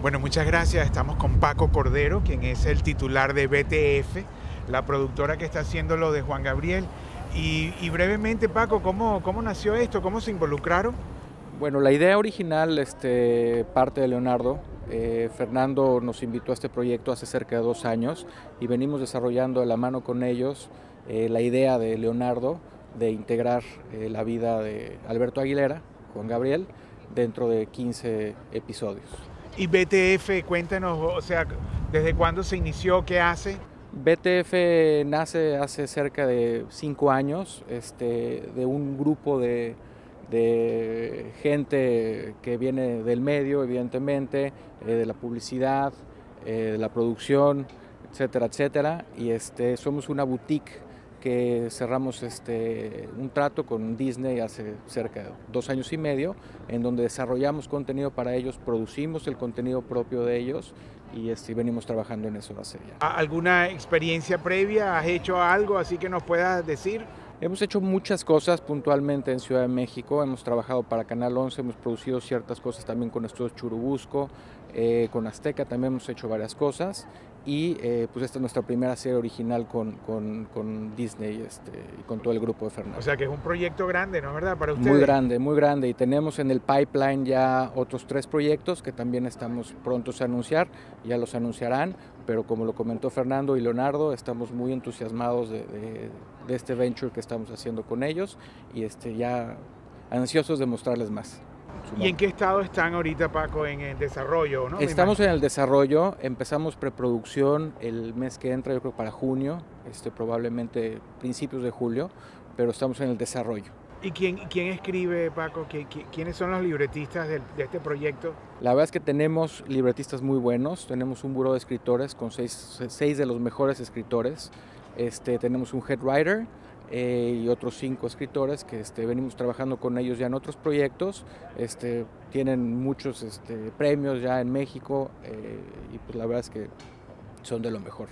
Bueno, muchas gracias. Estamos con Paco Cordero, quien es el titular de BTF, la productora que está haciendo lo de Juan Gabriel. Y, brevemente, Paco, ¿cómo, ¿cómo nació esto? ¿Cómo se involucraron? Bueno, la idea original este, parte de Leonardo. Eh, Fernando nos invitó a este proyecto hace cerca de dos años y venimos desarrollando de la mano con ellos eh, la idea de Leonardo de integrar eh, la vida de Alberto Aguilera, Juan Gabriel, dentro de 15 episodios. Y BTF, cuéntanos, o sea, ¿desde cuándo se inició? ¿Qué hace? BTF nace hace cerca de cinco años este, de un grupo de, gente que viene del medio, evidentemente, eh, de la publicidad, eh, de la producción, etcétera, etcétera. Y este, somos una boutique que cerramos este, un trato con Disney hace cerca de dos años y medio, en donde desarrollamos contenido para ellos, producimos el contenido propio de ellos y este, venimos trabajando en eso hace ya. ¿Alguna experiencia previa? ¿Has hecho algo así que nos puedas decir? Hemos hecho muchas cosas puntualmente en Ciudad de México, hemos trabajado para Canal 11, hemos producido ciertas cosas también con Estudios Churubusco, eh, con Azteca también hemos hecho varias cosas y eh, pues esta es nuestra primera serie original con, con, Disney este, y con todo el grupo de Fernando. O sea que es un proyecto grande, ¿no es verdad? Para ustedes. Muy grande, muy grande y tenemos en el pipeline ya otros tres proyectos que también estamos prontos a anunciar, ya los anunciarán, pero como lo comentó Fernando y Leonardo, estamos muy entusiasmados de, de, este venture que estamos haciendo con ellos y este, ya ansiosos de mostrarles más. ¿Y en qué estado están ahorita, Paco, en el desarrollo? ¿no? Estamos en el desarrollo, empezamos preproducción el mes que entra, yo creo para junio, este, probablemente principios de julio, pero estamos en el desarrollo. ¿Y quién, quién escribe, Paco? ¿Quiénes son los libretistas de, este proyecto? La verdad es que tenemos libretistas muy buenos, tenemos un buró de escritores con seis, seis de los mejores escritores, este, tenemos un head writer eh, y otros cinco escritores que este, venimos trabajando con ellos ya en otros proyectos, este, tienen muchos este, premios ya en México eh, y pues la verdad es que son de lo mejor.